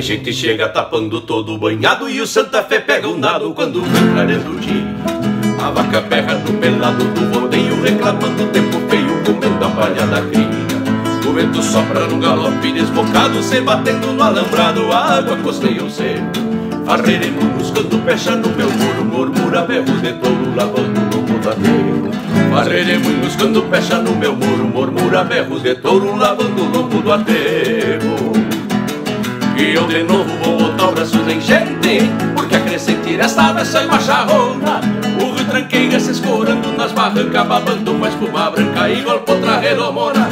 gente chega tapando todo banhado e o Santa Fé pega um nado quando vem clareando o dia. A vaca berra no pelado do rodeio reclamando o tempo feio comendo a palha da cria. O vento sopra no galope desbocado, se batendo no alambrado, a água costeia o cerro. Farreremos quando fecha no meu muro, murmura berros de touro lavando o lombo do aterro. Farreremos quando fecha no meu muro, murmura berros de touro lavando o lombo do aterro. E eu de novo vou botar o braço na enchente Porque acrescentir esta versão macharrona O rio tranqueira se escorando nas barrancas Babando uma espuma branca igual potra redomona.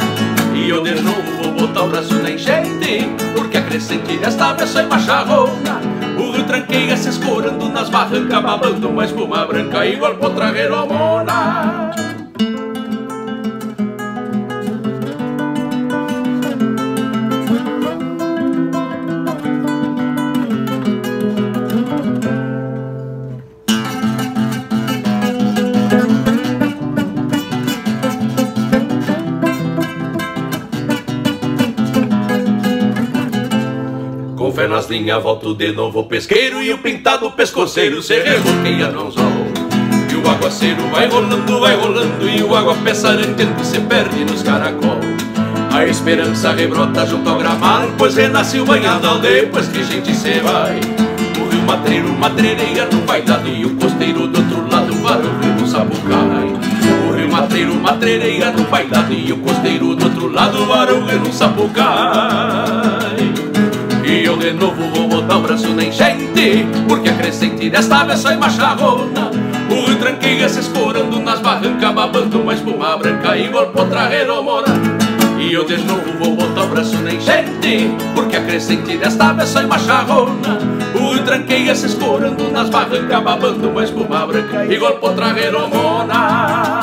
E eu de novo vou botar o braço na enchente Porque acrescentir esta versão macharrona O rio tranqueira se escorando nas barrancas Babando uma espuma branca igual potra redomona Com fé nas linhas volto de novo. Pesqueiro E o pintado pescoceiro se revolqueia no anzol E o aguaceiro vai rolando, vai rolando E o água peçarantendo se perde nos caracol. A esperança rebrota junto ao gramado Pois renasce o banhadal depois que gente se vai. O rio matreiro matreireia no bailado E o costeiro do outro lado para o rio sapucai O rio matreiro matreireia no bailado E o costeiro do outro lado para o rio no sapucai e eu de novo vou botar o braço na enchente Porque a crescente desta vez sai macharrona O tranqueia se escorando nas barrancas Babando uma espuma branca igual potra redomona E eu de novo vou botar o braço na enchente Porque a crescente desta vez sai macharrona O tranqueia se escorando nas barrancas Babando uma espuma branca igual potra redomona